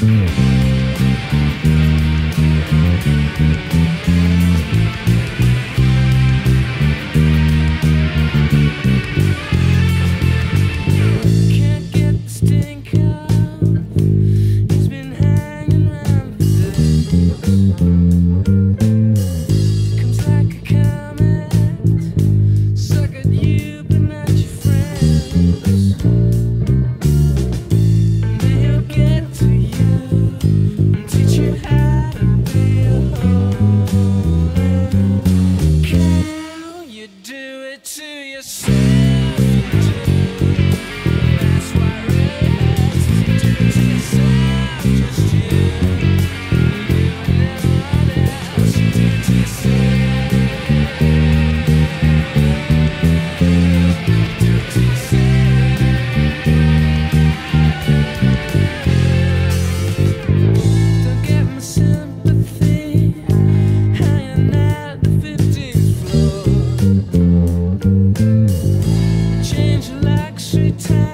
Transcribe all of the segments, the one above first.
Mm-hmm.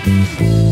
Música